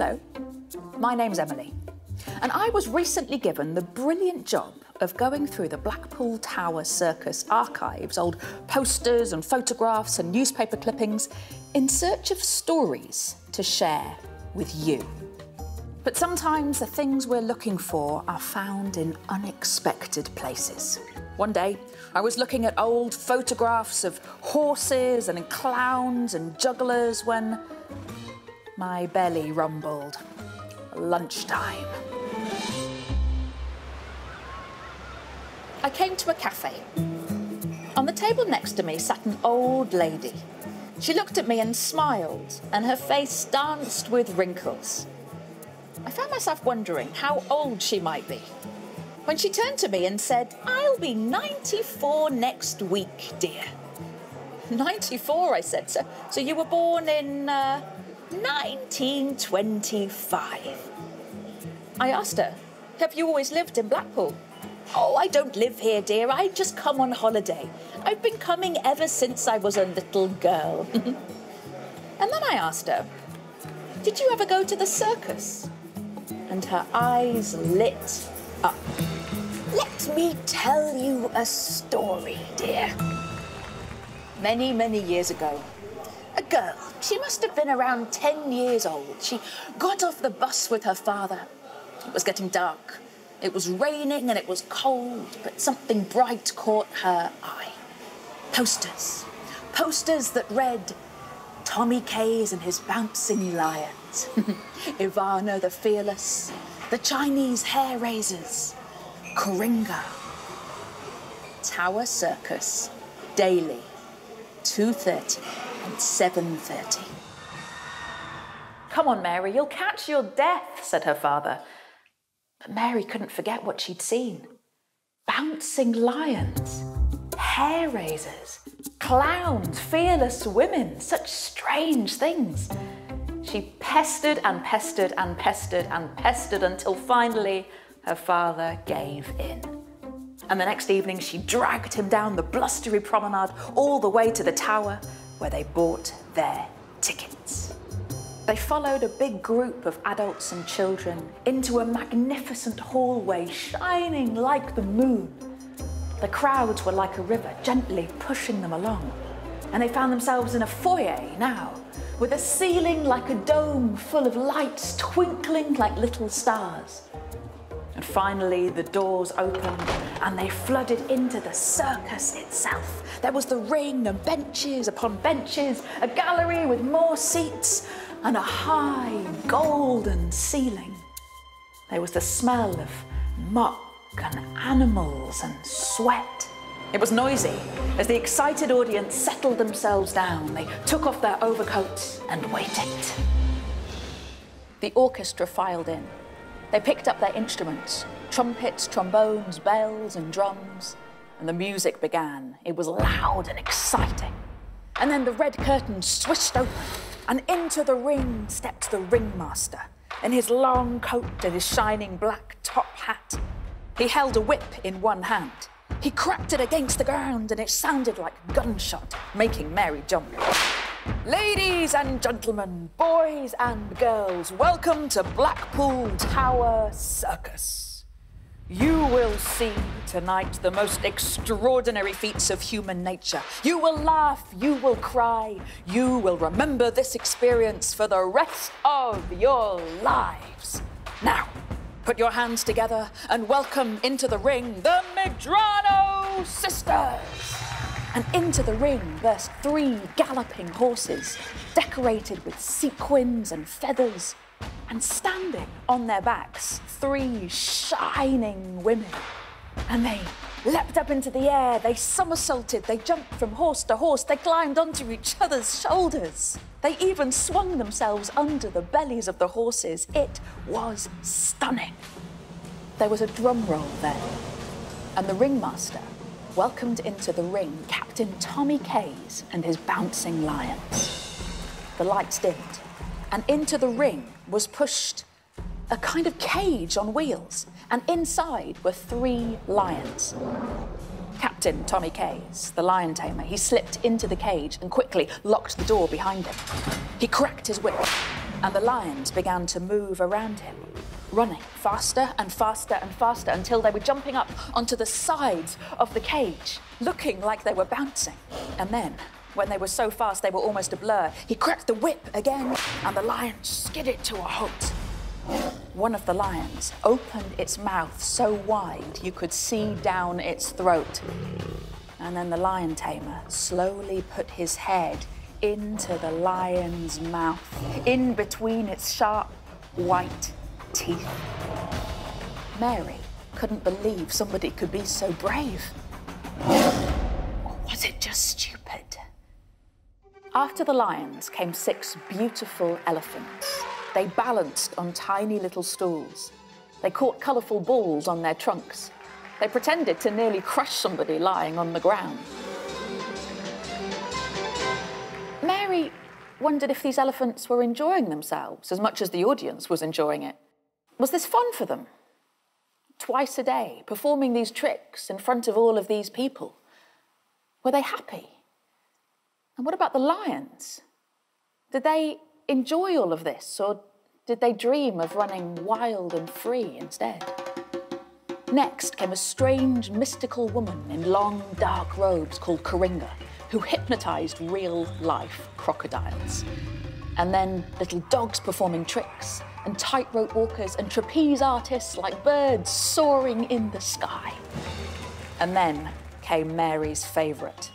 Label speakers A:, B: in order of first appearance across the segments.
A: Hello, my name's Emily, and I was recently given the brilliant job of going through the Blackpool Tower Circus archives, old posters and photographs and newspaper clippings, in search of stories to share with you. But sometimes the things we're looking for are found in unexpected places. One day, I was looking at old photographs of horses and clowns and jugglers when my belly rumbled. Lunchtime. I came to a cafe. On the table next to me sat an old lady. She looked at me and smiled, and her face danced with wrinkles. I found myself wondering how old she might be. When she turned to me and said, I'll be 94 next week, dear. 94, I said. So, so you were born in uh, 1925. I asked her, Have you always lived in Blackpool? Oh, I don't live here, dear. I just come on holiday. I've been coming ever since I was a little girl. and then I asked her, Did you ever go to the circus? And her eyes lit up. Let me tell you a story, dear. Many, many years ago, girl, she must have been around 10 years old, she got off the bus with her father. It was getting dark. It was raining and it was cold, but something bright caught her eye. Posters. Posters that read Tommy Kays and his bouncing lions, Ivana the Fearless, the Chinese hair raisers, Koringa. Tower Circus, daily, 2.30 and 7.30. Come on, Mary, you'll catch your death, said her father. But Mary couldn't forget what she'd seen bouncing lions, hair raisers, clowns, fearless women, such strange things. She pestered and pestered and pestered and pestered until finally her father gave in. And the next evening, she dragged him down the blustery promenade all the way to the tower where they bought their tickets. They followed a big group of adults and children into a magnificent hallway shining like the moon. The crowds were like a river, gently pushing them along. And they found themselves in a foyer now, with a ceiling like a dome full of lights twinkling like little stars. And finally, the doors opened and they flooded into the circus itself. There was the ring and benches upon benches, a gallery with more seats, and a high golden ceiling. There was the smell of muck and animals and sweat. It was noisy. As the excited audience settled themselves down, they took off their overcoats and waited. The orchestra filed in. They picked up their instruments trumpets, trombones, bells, and drums. And the music began. It was loud and exciting. And then the red curtain swished open, and into the ring stepped the ringmaster in his long coat and his shining black top hat. He held a whip in one hand. He cracked it against the ground, and it sounded like gunshot, making Mary jump. Ladies and gentlemen, boys and girls, welcome to Blackpool Tower Circus. You will see tonight the most extraordinary feats of human nature. You will laugh, you will cry, you will remember this experience for the rest of your lives. Now, put your hands together and welcome into the ring the Medrano sisters. And into the ring burst three galloping horses, decorated with sequins and feathers and standing on their backs, three shining women. And they leapt up into the air, they somersaulted, they jumped from horse to horse, they climbed onto each other's shoulders. They even swung themselves under the bellies of the horses. It was stunning. There was a drum roll then, and the ringmaster welcomed into the ring Captain Tommy Kays and his bouncing lions. The lights dimmed, and into the ring was pushed a kind of cage on wheels, and inside were three lions. Captain Tommy Kays, the lion tamer, he slipped into the cage and quickly locked the door behind him. He cracked his whip, and the lions began to move around him, running faster and faster and faster until they were jumping up onto the sides of the cage, looking like they were bouncing. And then, when they were so fast they were almost a blur, he cracked the whip again, and the lions skidded to a halt. One of the lions opened its mouth so wide you could see down its throat. And then the lion tamer slowly put his head into the lion's mouth, in between its sharp white teeth. Mary couldn't believe somebody could be so brave. Or was it just stupid? After the lions came six beautiful elephants. They balanced on tiny little stools. They caught colourful balls on their trunks. They pretended to nearly crush somebody lying on the ground. Mary wondered if these elephants were enjoying themselves as much as the audience was enjoying it. Was this fun for them? Twice a day, performing these tricks in front of all of these people. Were they happy? And what about the lions? Did they enjoy all of this, or did they dream of running wild and free instead? Next came a strange, mystical woman in long, dark robes called Koringa, who hypnotized real life crocodiles. And then little dogs performing tricks, and tightrope walkers and trapeze artists like birds soaring in the sky. And then came Mary's favourite,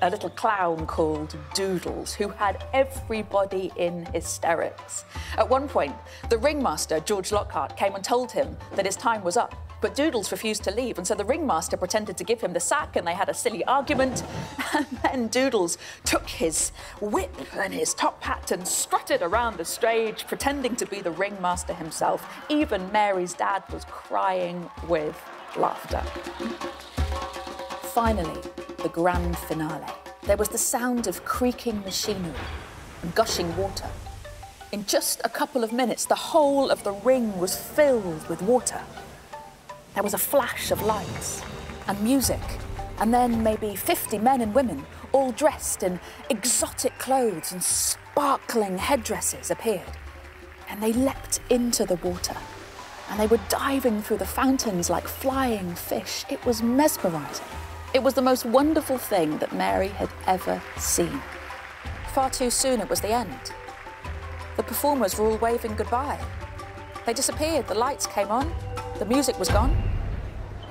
A: a little clown called Doodles, who had everybody in hysterics. At one point, the ringmaster, George Lockhart, came and told him that his time was up. But Doodles refused to leave, and so the ringmaster pretended to give him the sack, and they had a silly argument. And then Doodles took his whip and his top hat and strutted around the stage, pretending to be the ringmaster himself. Even Mary's dad was crying with laughter. Finally, the grand finale. There was the sound of creaking machinery and gushing water. In just a couple of minutes, the whole of the ring was filled with water. There was a flash of lights and music, and then maybe 50 men and women, all dressed in exotic clothes and sparkling headdresses, appeared. And they leapt into the water, and they were diving through the fountains like flying fish. It was mesmerizing. It was the most wonderful thing that Mary had ever seen. Far too soon it was the end. The performers were all waving goodbye. They disappeared, the lights came on, the music was gone.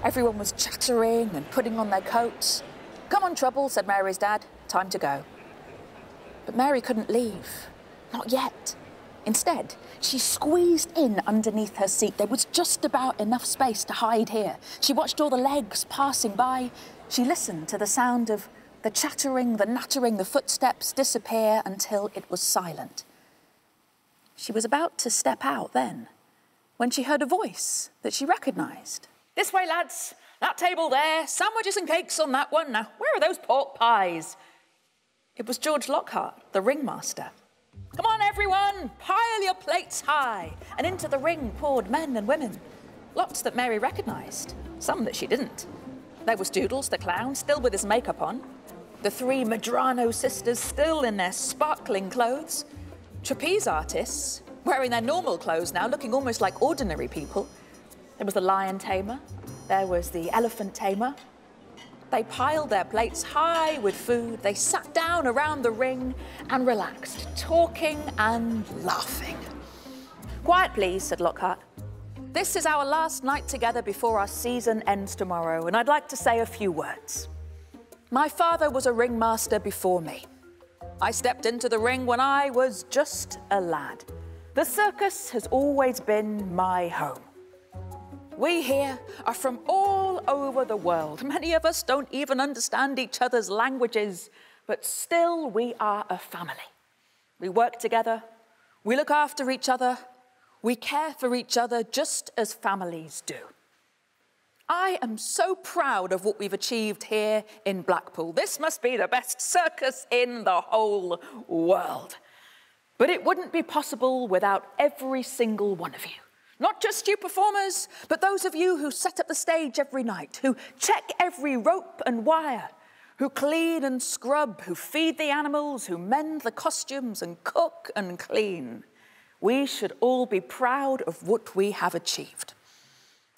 A: Everyone was chattering and putting on their coats. Come on, Trouble, said Mary's dad. Time to go. But Mary couldn't leave. Not yet. Instead, she squeezed in underneath her seat. There was just about enough space to hide here. She watched all the legs passing by. She listened to the sound of the chattering, the nattering, the footsteps disappear until it was silent. She was about to step out then when she heard a voice that she recognised. This way, lads. That table there. Sandwiches and cakes on that one. Now, where are those pork pies? It was George Lockhart, the ringmaster. Come on, everyone, pile your plates high. And into the ring poured men and women. Lots that Mary recognised, some that she didn't. There was Doodles, the clown, still with his makeup on. The three Medrano sisters, still in their sparkling clothes. Trapeze artists, wearing their normal clothes now, looking almost like ordinary people. There was the lion tamer, there was the elephant tamer. They piled their plates high with food, they sat down around the ring and relaxed, talking and laughing. Quiet, please, said Lockhart. This is our last night together before our season ends tomorrow, and I'd like to say a few words. My father was a ringmaster before me. I stepped into the ring when I was just a lad. The circus has always been my home. We here are from all over the world. Many of us don't even understand each other's languages, but still we are a family. We work together, we look after each other, we care for each other just as families do. I am so proud of what we've achieved here in Blackpool. This must be the best circus in the whole world. But it wouldn't be possible without every single one of you. Not just you performers, but those of you who set up the stage every night, who check every rope and wire, who clean and scrub, who feed the animals, who mend the costumes and cook and clean. we should all be proud of what we have achieved.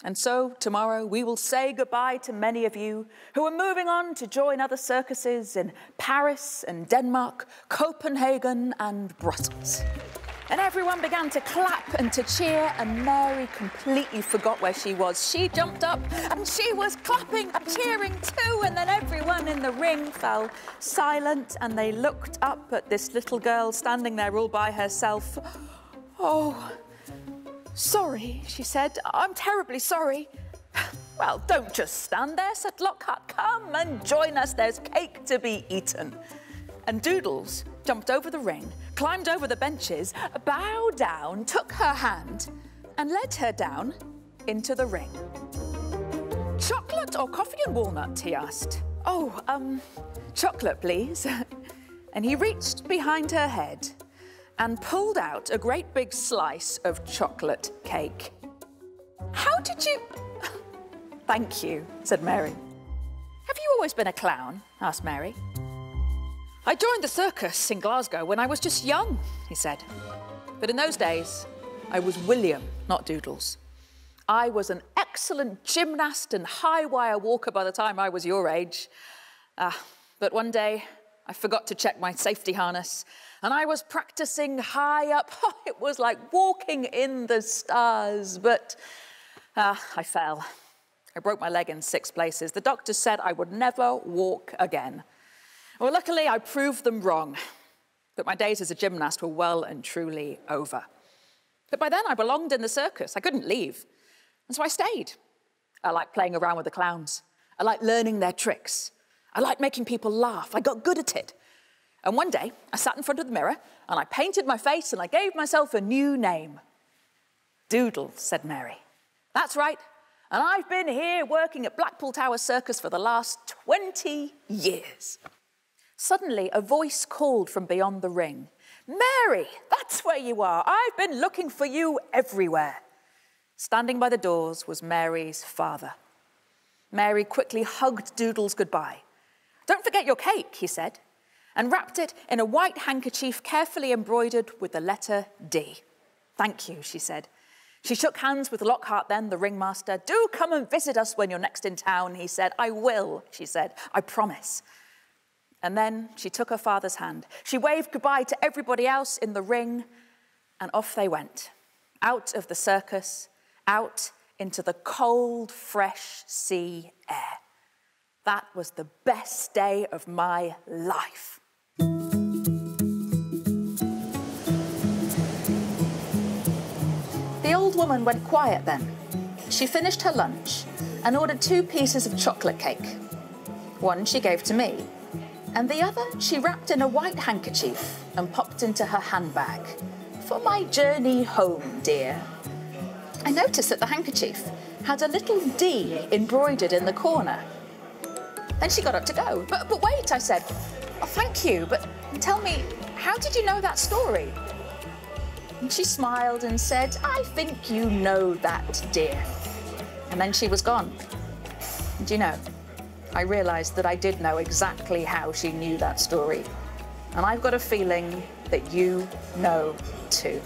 A: And so tomorrow we will say goodbye to many of you who are moving on to join other circuses in Paris and Denmark, Copenhagen and Brussels. And everyone began to clap and to cheer, and Mary completely forgot where she was. She jumped up and she was clapping and cheering too, and then everyone in the ring fell silent and they looked up at this little girl standing there all by herself. Oh, sorry, she said. I'm terribly sorry. Well, don't just stand there, said Lockhart. Come and join us. There's cake to be eaten. And Doodles jumped over the ring, climbed over the benches, bowed down, took her hand, and led her down into the ring. Chocolate or coffee and walnut? he asked. Oh, um, chocolate, please. and he reached behind her head and pulled out a great big slice of chocolate cake. How did you. Thank you, said Mary. Have you always been a clown? asked Mary. I joined the circus in Glasgow when I was just young, he said. But in those days, I was William, not Doodles. I was an excellent gymnast and high wire walker by the time I was your age. Uh, but one day, I forgot to check my safety harness, and I was practicing high up. it was like walking in the stars, but uh, I fell. I broke my leg in six places. The doctor said I would never walk again. Well, luckily, I proved them wrong, but my days as a gymnast were well and truly over. But by then, I belonged in the circus. I couldn't leave. And so I stayed. I liked playing around with the clowns. I liked learning their tricks. I liked making people laugh. I got good at it. And one day, I sat in front of the mirror and I painted my face and I gave myself a new name. Doodle, said Mary. That's right. And I've been here working at Blackpool Tower Circus for the last 20 years. Suddenly, a voice called from beyond the ring Mary, that's where you are. I've been looking for you everywhere. Standing by the doors was Mary's father. Mary quickly hugged Doodles goodbye. Don't forget your cake, he said, and wrapped it in a white handkerchief carefully embroidered with the letter D. Thank you, she said. She shook hands with Lockhart, then the ringmaster. Do come and visit us when you're next in town, he said. I will, she said. I promise. And then she took her father's hand. She waved goodbye to everybody else in the ring, and off they went, out of the circus, out into the cold, fresh sea air. That was the best day of my life. The old woman went quiet then. She finished her lunch and ordered two pieces of chocolate cake. One she gave to me, and the other she wrapped in a white handkerchief and popped into her handbag. For my journey home, dear. I noticed that the handkerchief had a little D embroidered in the corner. Then she got up to go. But, but wait, I said. Oh, thank you, but tell me, how did you know that story? And she smiled and said, I think you know that, dear. And then she was gone. And you know, I realised that I did know exactly how she knew that story. And I've got a feeling that you know too.